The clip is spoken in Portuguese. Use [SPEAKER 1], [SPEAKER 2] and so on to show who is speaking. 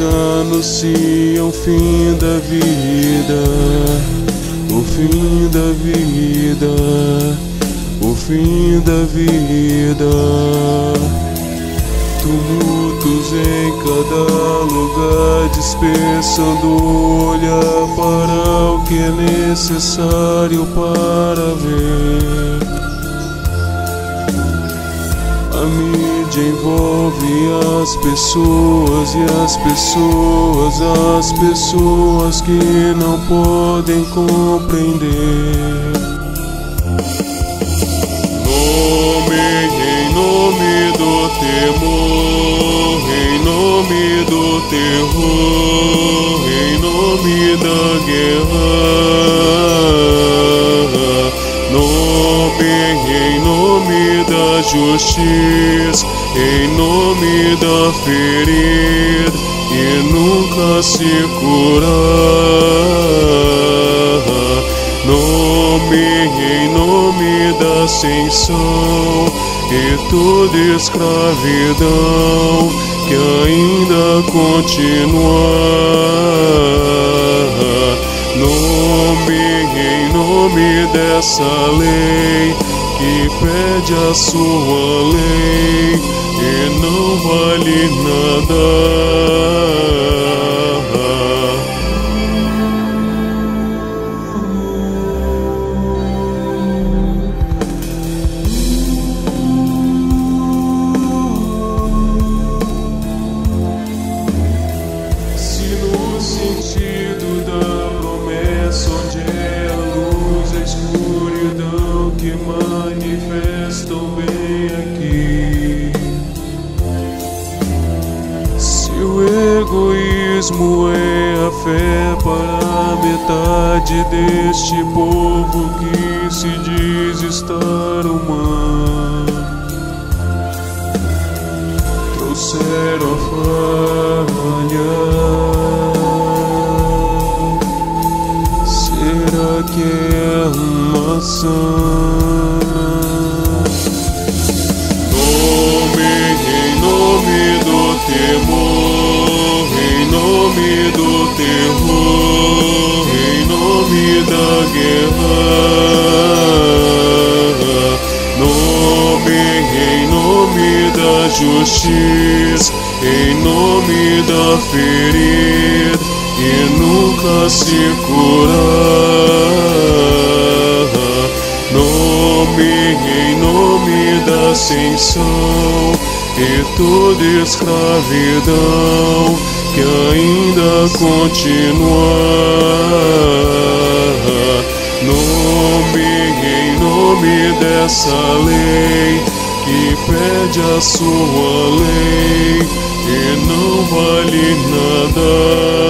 [SPEAKER 1] anunciam o fim da vida, o fim da vida, o fim da vida. Tumultos em cada lugar, dispersando olhar para o que é necessário para ver. A envolve as pessoas e as pessoas, as pessoas que não podem compreender. Nome em nome do temor, em nome do terror, em nome da guerra. Nome em nome da justiça, em nome da ferida que nunca se curar. Nome em nome da ascensão e toda escravidão que ainda continua. Dessa lei que pede a sua lei manifestam bem aqui. Se o egoísmo é a fé para a metade deste povo que se diz estar humano trouxeram a falha. Temor, em nome do terror, em nome da guerra. Nome em nome da justiça, em nome da ferida que nunca se curar. Nome em nome da ascensão e toda escravidão que ainda continua. Nome em nome dessa lei que pede a sua lei e não vale nada.